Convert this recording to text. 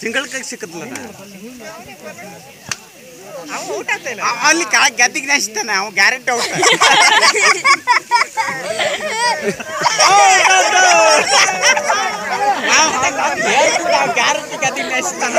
ತಿಂಗಳಕ್ಕೆ ಸಿಕ್ಕತ್ತಲ್ಲ ಅವ ಊಟ ಅಲ್ಲಿ ಗೆದ್ದಿಗೆ ನೆಸ್ತಾನೆ ಅವ್ನು ಗ್ಯಾರಂಟಿ ಔಟ್. ಗ್ಯಾರಂಟಿ ಗದ್ದಿಗೆ ನೆಸ್ತಾನ